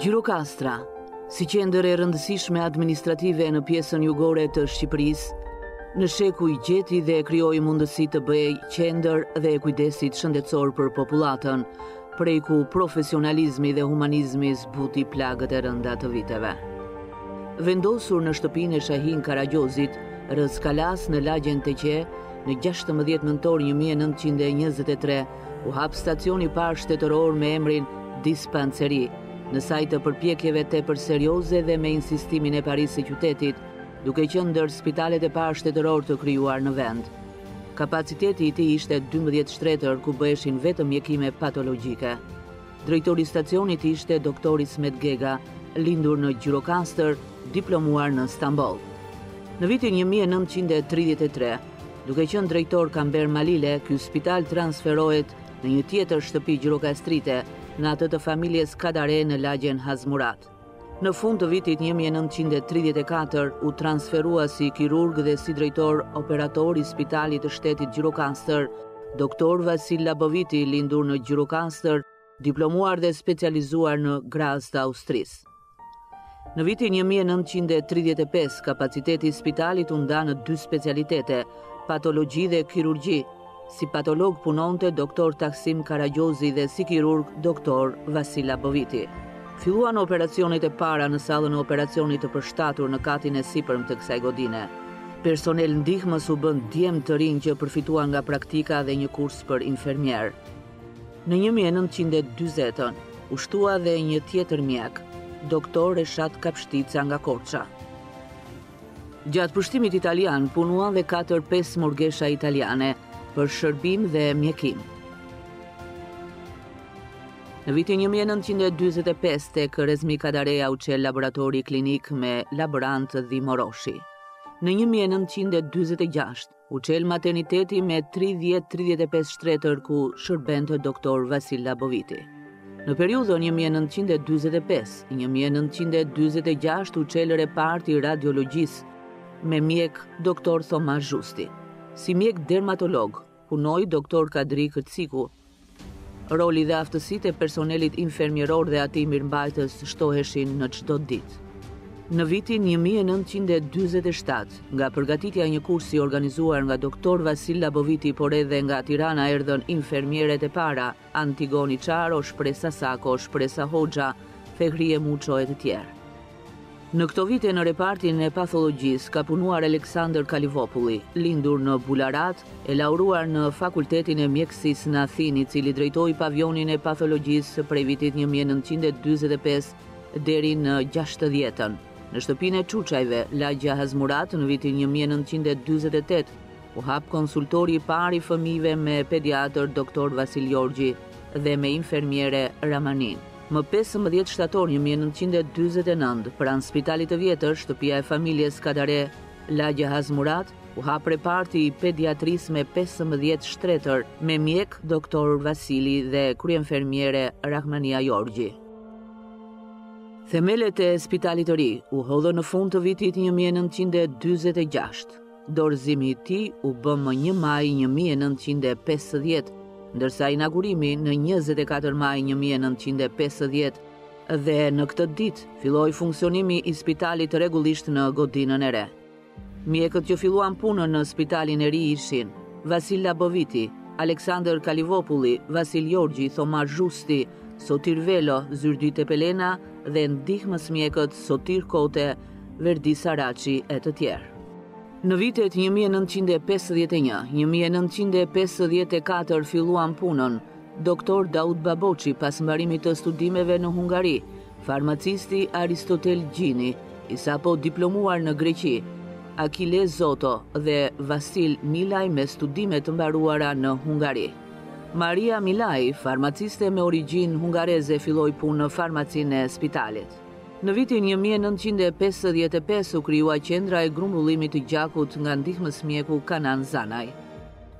Gjirokastra, si qendër e rëndësishme administrative në pjesën jugore të Shqipërisë, në shekuj gjeti dhe e krijoi mundësi të bëhej qendër dhe e kujdesit shëndetësor për popullatën, prej ku profesionalizmi dhe humanizmi zbuti plagët e rënda të viteve. Vendosur në shtëpinë e Shahin Karagjozit, rrëzë kalasë në lagjen Teqe, në 16 nëntor 1923, u hap stacioni i parë shtetëror me emrin Dispanseri, në sajë të përpjekjeve tepër serioze dhe me insistimin e parisë së qytetit, duke qenë ndër spitalet e parë shtetërorë të krijuar në vend. Kapaciteti i tij ishte dymbëdhjetë shtretër ku bëheshin vetëm mjekime patologjike. Drejtor i stacionit ishte doktor Ismet Gega, lindur në Gjirokastër, diplomuar në Stamboll. Në vitin një mijë e nëntëqind e tridhjetë e tre, duke qenë drejtor Kamber Malile, ky spital transferohet në një tjetër shtëpi gjirokastrite, në atë të familjes Kadare në lagjen Hazmurat. Në fund të vitit një mijë e nëntëqind e tridhjetë e katër u transferua si kirurg dhe si drejtor operator i Spitalit të Shtetit Gjirokastër, doktor Vasil Laboviti, lindur në Gjirokastër, diplomuar dhe specializuar në Graz të Austrisë. Në vitin një mijë e nëntëqind e tridhjetë e pesë kapaciteti i spitalit u nda në dy specialitete, patologji dhe kirurgji, Si patolog punonte doktor Taksim Karagjozi dhe si kirurg doktor Vasil Laboviti. Filluan operacionet e para në sallën e operacionit të përshtatur në katin e sipërm të kësaj godine. Personel ndihmës u bënë djem të rinj që përfituan nga praktika dhe një kurs për infermierë. Në një mijë e nëntëqind e dyzetën, u shtua dhe një tjetër mjek, doktor Reshat Kapshtica nga Korça. Gjatë pushtimit italian punuan dhe katër-pesë murgesha italiane për shërbim dhe mjekim. Në vitin 1945 tek Resmi Kadarea u çel laboratori klinik me laborant Dhimo Roshi. Në 1946 U çel materniteti me 30-35 shtretër ku shërbente doktor Vasil Laboviti. Në periudhën 1945-1946 u çel reparti i radiologjisë me mjek doktor Thoma Zhusti. Si mjek dermatolog, punoi doktor Kadri Kërciku, Roli dhe aftësitë e personelit infermieror dhe atij mirëmbajtës shtoheshin në çdo ditë. Në vitin 1947, nga përgatitja e një kursi i organizuar nga doktor Vasil Laboviti, por edhe nga Tirana erdhën infermieret e para, Antigoni Çaro, Shpresa Sako, Shpresa Hoxha, Fehrije Muço e të tjerë. Në këto vite në repartin e pathologjisë ka punuar Aleksandër Kalivopulli, lindur në Bularatë, i laureuar në Fakultetin e Mjekësisë në Athinë, i cili drejtoi pavionin e pathologjisë prej vitit një mijë e nëntëqind e dyzet e pesë deri në gjashtëdhjetën. Në shtëpinë e Çuçajve, lagja Hazmurat, në vitin një mijë e nëntëqind e dyzet e tetë, u hap konsultori i parë i fëmijëve me pediatër doktor Vasil Jorgji dhe me infermiere Ramanin. Më pesëmbëdhjetë shtator një mijë e nëntëqind e dyzet e nëntë, pranë spitalit të vjetër, shtëpia e familjes Kadare, lagja Hazmurat, u hap reparti i pediatrisë me pesëmbëdhjetë shtretër, me mjek doktor Vasili dhe kryeinfermiere Rahmania Jorgji. Themelet e spitalit të ri u hodhën në fund të vitit një mijë e nëntëqind e dyzet e gjashtë. Dorëzimi i tij u bë më një maj një mijë e nëntëqind e pesëdhjetë, ndërsa inaugurimi në njëzet e katër maj një mijë e nëntëqind e pesëdhjetë, dhe në këtë ditë filloi funksionimi i spitalit rregullisht në godinën e re. Mjekët që filluan punën në spitalin e ri ishin Vasil Laboviti, Aleksandër Kalivopulli, Vasil Jorgji, Thoma Zhusti, Sotir Velo, Zyhdi Tepelena dhe ndihmës mjekët Sotir Kote, Verdi Saraçi e të tjerë. Në vitet 1951, 1954 filluan punën, doktor Daut Baboçi pas mbarimit të studimeve në Hungari, farmacisti Aristotel Gjini, i sapo diplomuar në Greqi, Akile Zoto dhe Vasil Milaj me studime të mbaruara në Hungari. Maria Milaj, farmaciste me origjinë hungareze, filloi punë në farmacinë e spitalit. Në vitin një mijë e nëntëqind e pesëdhjetë e pesë u krijua Qendra e Grumbullimit të Gjakut nga ndihmës-mjeku Kanan Zanaj.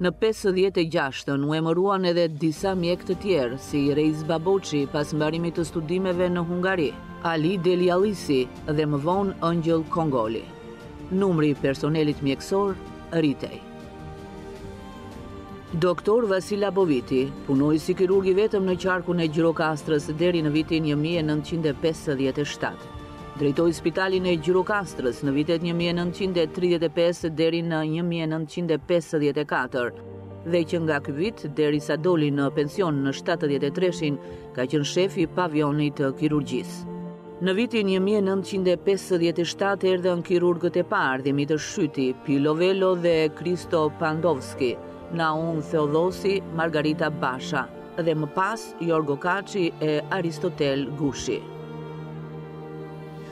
Në pesëdhjetë e gjashtën u emëruan edhe disa mjekë të tjerë, si Reis Baboçi pas mbarimit të studimeve në Hungari, Ali Delialisi dhe më vonë Engjëll Kongoli. Numri i personelit mjekësor rritej. Doktor Vasil Laboviti, punoi si kirurg i vetëm në qarkun e Gjirokastrës deri në vitin një mijë e nëntëqind e pesëdhjetë e shtatë. Drejtoi spitalin e Gjirokastrës në vitet një mijë e nëntëqind e tridhjetë e pesë deri në një mijë e nëntëqind e pesëdhjetë e katër dhe që nga ky vit derisa doli në pension në shtatëdhjetë e treshin Ka qenë shefi i pavionit të kirurgjisë. Në vitin një mijë e nëntëqind e pesëdhjetë e shtatë erdhën kirurgët e parë, Dhimitër Shyti, Pilo Velo dhe Kristo Pandovski, Naum Theodhosi, Margarita Basha dhe më pas Jorgo Kaçi e Aristotel Gushi.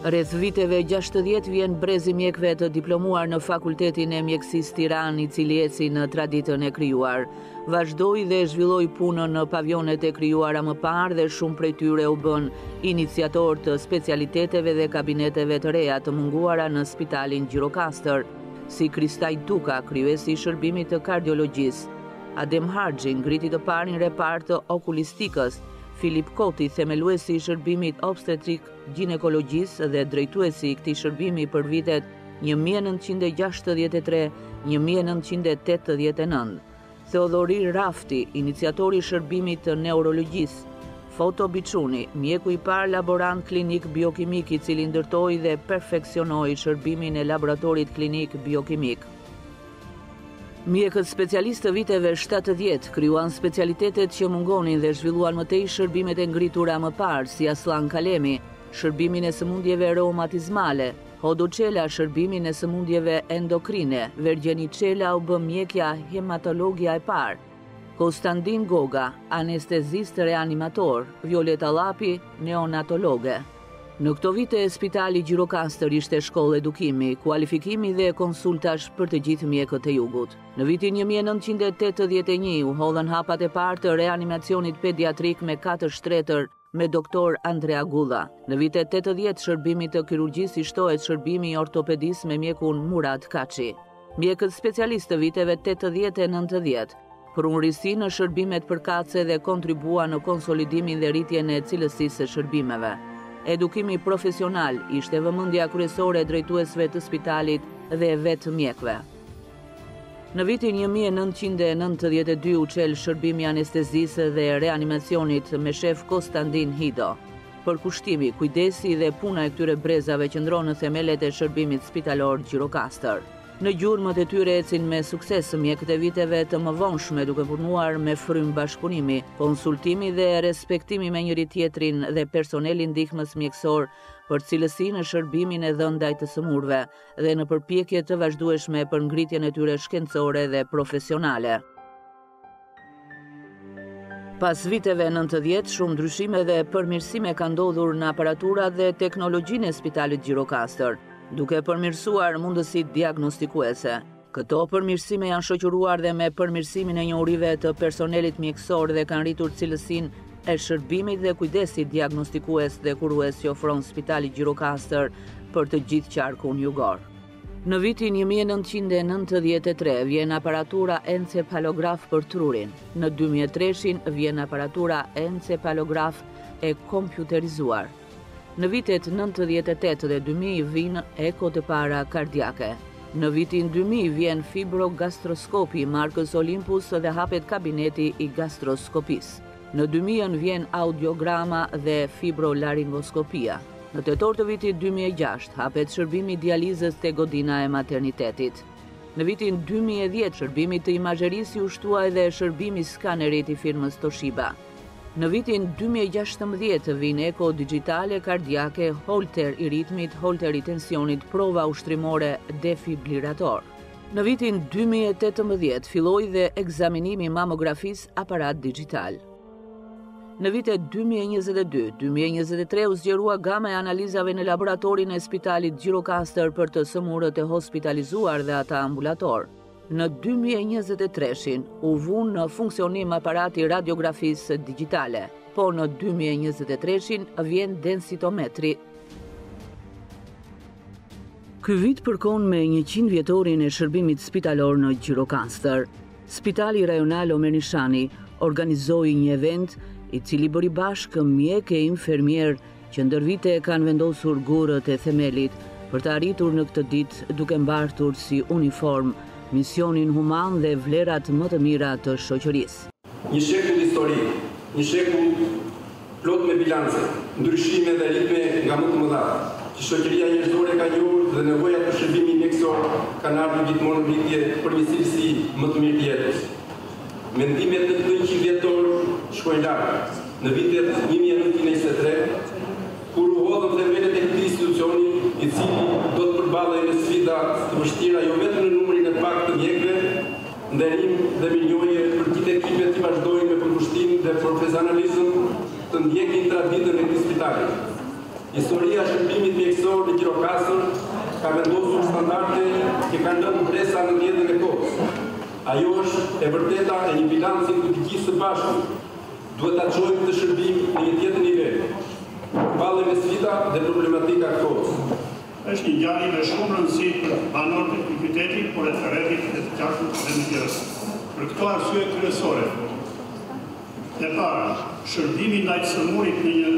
Rreth viteve gjashtëdhjetë vjen brezi i mjekëve të diplomuar në Fakultetin e Mjekësisë Tiranë, i cili eci në traditën e krijuar. vazhdoi dhe zhvilloi punën në pavionet e krijuara më parë dhe shumë prej tyre u bënë iniciatorë të specialiteteve dhe kabineteve të reja të munguara në spitalin Gjirokastër, si Kristaq Duka, krijuesi i shërbimit të kardiologjisë. Adem Harxhi ngriti të parin repart të okulistikës, Filip Koti, themeluesi i shërbimit obstetrik gjinekologjisë dhe drejtuesi i këtij shërbimi për vitet një mijë e nëntëqind e gjashtëdhjetë e tre, një mijë e nëntëqind e tetëdhjetë e nëntë. Theodhori Rafti, iniciatori i shërbimit të neurologjisë, Foto Biçuni, mjeku i parë laborant klinik biokimik i cili ndërtoi dhe perfeksionoi shërbimin e laboratorit klinik biokimik. Mjekët specialistë të viteve shtatëdhjetë krijuan specialitetet që mungonin dhe zhvilluan më tej shërbimet e ngritura më parë, si Asllan Kalemi, shërbimin e sëmundjeve reumatizmale, Hodo Çela, shërbimin e sëmundjeve endokrine, Vergjeni Çela u bë mjekja hematologe e parë, Kostandin Goga, anestezist reanimator, Violeta Llapi, neonatologe. Në këto vite, Spitali Gjirokastër ishte shkollë edukimi, kualifikimi dhe konsultash për të gjithë mjekët e jugut. Në vitin 1981 u hodhën hapat e parë të reanimacionit pediatrik me katër shtretër me doktor Andrea Gulla. Në vitet 80 shërbimit të kirurgjisë i shtohet shërbimi i ortopedisë me mjekun Murat Kaçi. Mjekët specialistë të viteve 80 e 90 prunë risi në shërbimet përkatëse dhe kontribuan në konsolidimin dhe rritjen e cilësisë së shërbimeve. Edukimi profesional ishte vëmendja kryesore e drejtuesve të spitalit dhe e vetë mjekëve. Në vitin një mijë e nëntëqind e nëntëdhjetë e dy u çel shërbimi i anestezisë dhe reanimacionit me shef Kostandin Hido. Përkushtimi, kujdesi dhe puna e këtyre brezave qëndron në themelet e shërbimit spitalor Gjirokastër. Në gjurmët e tyre ecin me sukses mjekët e viteve të mëvonshme duke punuar me frymë bashkëpunimi, konsultimi dhe respektimi me njëri-tjetrin dhe personelin ndihmës mjekësor për cilësi në shërbimin e dhënë ndaj të sëmurëve, dhe në përpjekje të vazhdueshme për ngritjen e tyre shkencore dhe profesionale. Pas viteve 90, shumë ndryshime dhe përmirësime kanë ndodhur në aparaturat dhe teknologjinë e spitalit Gjirokastër, duke përmirësuar mundësitë diagnostikuese. Këto përmirësime janë shoqëruar dhe me përmirësimin e njohurive të personelit mjekësor dhe kanë rritur cilësinë e shërbimit dhe kujdesit diagnostikues dhe kurues që ofron Spitali Gjirokastër për të gjithë qarkun jugor. Në vitin 1993 vjen aparatura encefalograf për trurin, në 2003 vjen aparatura encefalograf e kompjuterizuar. Në vitet nëntëdhjetë e tetë dhe dy mijë vijnë eko të para kardiake. Në vitin dy mijë vjen fibrogastroskopi i markës Olympus dhe hapet kabineti i gastroskopisë. Në dy mijën vjen audiograma dhe fibrolaringoskopia. Në tetor të vitit dy mijë e gjashtë hapet shërbimi i dializës te godina e maternitetit. Në vitin dy mijë e dhjetë shërbimit të imazherisë iu shtua edhe shërbimi i skanerit i firmës Toshiba. Në vitin dy mijë e gjashtëmbëdhjetë, vijnë eko digjitale kardiake, holter i ritmit, holter i tensionit, prova ushtrimore, defibrilator. Në vitin dy mijë e tetëmbëdhjetë, filloi dhe ekzaminimi i mamografisë aparat digjital. Në vitet dy mijë e njëzet e dy, dy mijë e njëzet e tre u zgjerua gama e analizave në laboratorin e spitalit Gjirokastër për të sëmurët e hospitalizuar dhe ata ambulatorë. Në dy mijë e njëzet e treshin u vu në funksionim aparati i radiografisë digjitale, po në dy mijë e njëzet e treshin vjen densitometri. Ky vit përkon me 100 vjetorin e shërbimit spitalor në Gjirokastër. Spitali Rajonal Omer Nishani organizoi një event i cili bëri bashkë mjekë e infermierë që ndër vite kanë vendosur gurët e themelit për të arritur në këtë ditë duke mbartur si uniformë misionin human dhe vlerat më të mira të shoqërisë. Një shekull histori, një shekull plot me bilance, ndryshime dhe ritme nga më të mëdha, që shoqëria njerëzore ka njohur dhe nevojat për shërbimin mjekësor kanë ardhur gjithmonë në rritje për një cilësi më të mirë të jetës. Mendimet në këtë njëqind vjetor shkojnë larg. Në vitet një mijë e nëntëqind e njëzet e tre, kur u hodhën themelet e këtij institucioni, i cili do të përballej me sfida të vështira jo vetëm në numrin e paktë të mjekëve, nderim dhe mirënjohje për gjithë ekipet që vazhdojnë me përkushtim dhe profesionalizëm të ndjekin traditën e këtij spitali. Historia e shërbimit mjekësor në Gjirokastër ka vendosur standarde që kanë lënë mbresa në rrjedhën e kohës. Ajo është e vërteta e një bilanci ku të gjithë së bashku Duhet ta çojmë këtë shërbim në një tjetër nivel, përballë me sfidat dhe problematikat e kohës. Është një ngjarje me shumë rëndësi për banorët e këtij qyteti, por edhe të rrethit e të qarkut të vendit tjetër, për këto arsye kryesore, E para, shërbimi ndaj të sëmurit në një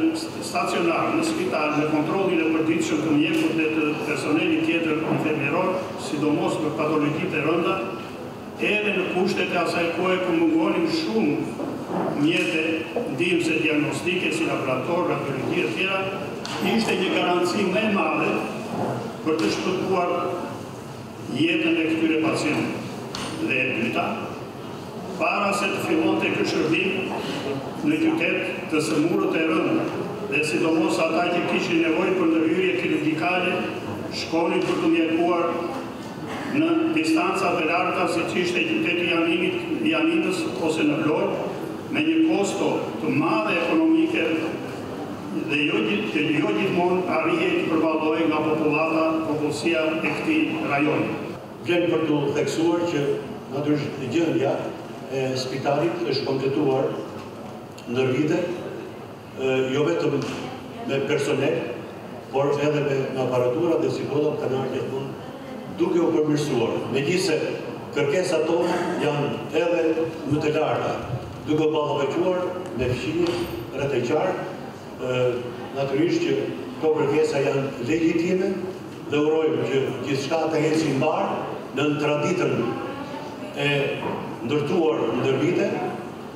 stacionar, në spital, me kontrollin e përditshëm të mjekut dhe të personelit tjetër infermieror, sidomos për patologjitë e rënda, edhe në kushtet e asaj kohe ku mungonin shumë mjete ndihmëse diagnostike si laboratorë, radiologji etj, ishte një garanci më e madhe për të shpëtuar jetën e këtyre pacientëve. Dhe e dyta, para se të fillonte ky shërbim në qytet, të sëmurët e rëndë dhe sidomos ata që kishin nevojë për ndërhyrje kirurgjikale shkonin për t'u mjekuar Në distanca të largëta siç ishte qyteti i Janinit i Janinës ose në Vlorë, me një kosto të madhe ekonomike dhe jo që jo gjithmonë arrihej të përballohej nga popullata, popullsia e këtij rajoni. Vlen për t'u theksuar që natyrisht gjendja e spitalit është kompletuar ndër vite. jo vetëm me personel, por edhe me aparatura dhe si godina kanë ardhur gjithmonë duke u përmirësuar. Megjithëse kërkesat tona janë edhe më të larta, duke u ballafaquar me fqinjët rreth e qark, natyrisht që këto kërkesa janë legjitime dhe urojmë që gjithçka të ecë sa mbarë nën traditën e ndërtuar ndër vite,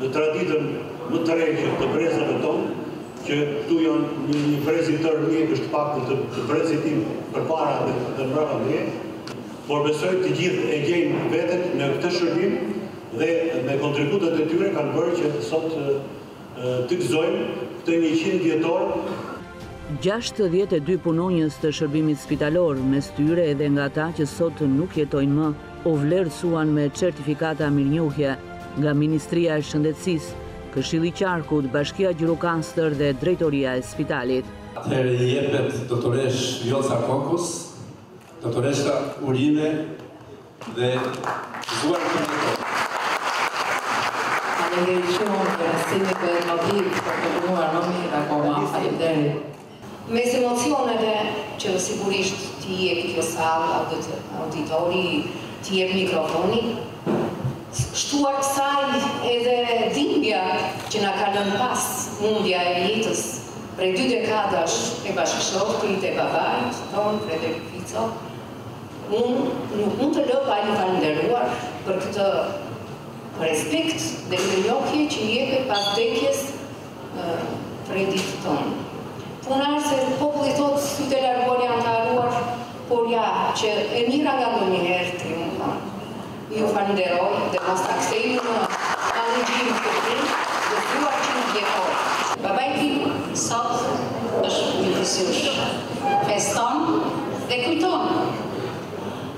Në traditën më të re të brezave tonë, që këtu janë një një brez i tërë mjekësh të paktën të të brezit tim përpara dhe dhe mbrapa meje, por besoj të gjithë e gjejnë veten në këtë shërbim dhe me kontributet e tyre kanë bërë që sot të gëzojmë këtë njëqind vjetor Gjashtëdhjetë e dy punonjës të shërbimit spitalor, mes tyre edhe nga ata që sot nuk jetojnë më, u vlerësuan me certifikata mirënjohje nga Ministria e Shëndetësisë, Këshilli i Qarkut, Bashkia Gjirokastër dhe Drejtoria e Spitalit. Atëherë i jepet Doktoreshë Vjosa Kokos. Doktoresha, urime dhe duar të mjetosh! Faleminderit shumë për vlerësimin, një motiv për të punuar më mirë akoma. Faleminderit. Mes emocioneve që sigurisht t'i jep kjo sallë auditori t'i jep mikrofoni shtuar kësaj edhe dhimbja që na ka lënë pas humbja e Elitës prej dy dekadash e bashkëshortit, e babait tonë Frederik Fico unë nuk mund të lë pa ju falënderuar për këtë respekt dhe mirënjohje që i jepet pas vdekjes prindit tonë. Puna është se populli thotë sytë e larguar janë të harruar, por ja që e mira ngandonjëherë triumfon. Ju falënderoj dhe mos ta kthejmë në anëgjim Shqipërinë dhe duar që nuk jetojë. Babai tim sot është midis jush, feston dhe kujton.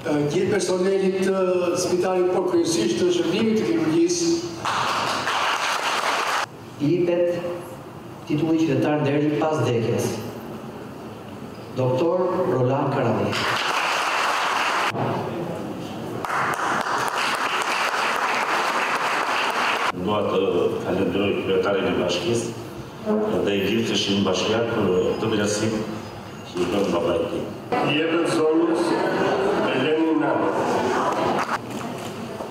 Gjithë personelit të spitalit por kryesisht të shërbimit të kirurgjisë. I jepet titulli qytetar nderi pas vdekjes. Doktor Roland Karadhi. Dua të falenderoj kryetarin e bashkisë dhe gjithë këshillin bashkiak për këtë mirësi. Lutëm babait tim. Jetën Sonjës dhe Lenin Nanës.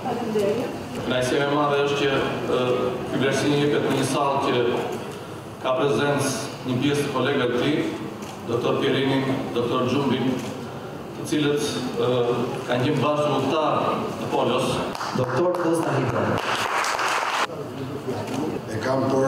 Faleminderit. Kënaqësi më e madhe është që ky vlerësim i jepet në një sallë që ka prezent një pjesë të kolegëve të tij, Doktor Pjerinin, Doktor Xhumbin, të cilët kanë qenë bashkudhëtarë të Polos. Doktor Kosta Hipër. E kam për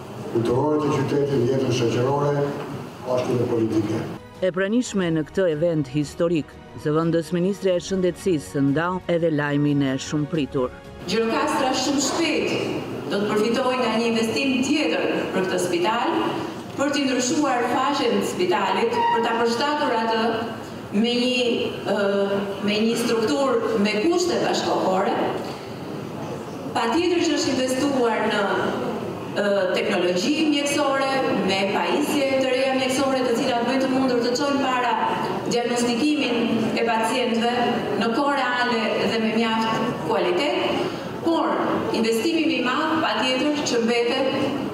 Kulturore të qytetit në jetën shoqërore, ashtu dhe politike. E pranishme në këtë event historik, Zëvendësministrja e Shëndetësisë ndau edhe lajmin e shumëpritur. Gjirokastra shumë shpejt do të përfitojë nga një investim tjetër për këtë spital, për t'i ndryshuar faqen spitalit, për ta përshtatur atë me një me një strukturë me kushte bashkëkohore, Patjetër që është investuar në teknologji mjekësore, me pajisje të reja mjekësore të cilat bëjnë të mundur të çojnë para diagnostikimin e pacientëve në kohë reale dhe me mjaft kualitet, por investimi më i madh patjetër që mbeten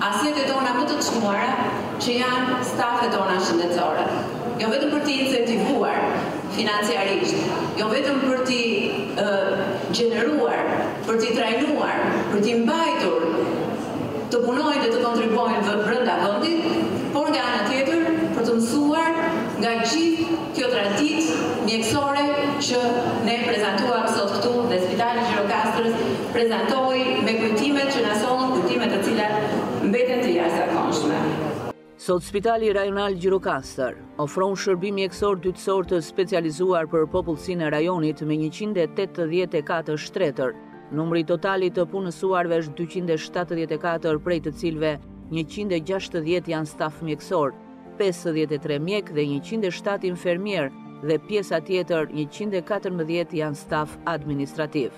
asetet tona më të çmuara që janë stafet tona shëndetësore. Jo vetëm për t'i incentivuar financiarisht, jo vetëm për t'i gjeneruar, për t'i trajnuar, për t'i mbajtur të punojnë dhe të kontribuojnë brenda vendit, por nga ana tjetër për të mësuar nga gjithë kjo traditë mjekësore që ne prezantuam sot këtu dhe Spitali i Gjirokastrës prezantoi me kujtimet që na sollën, kujtime të cilat mbeten të jashtëzakonshme. Sot Spitali Rajonal Gjirokastër ofron shërbim mjekësor dytësor të specializuar për popullsinë e rajonit me 184 shtretër. Numri total i të punësuarve është 274 prej të cilëve 160 janë staf mjekësor, 53 mjekë dhe 107 infermierë dhe pjesa tjetër 114 janë staf administrativ.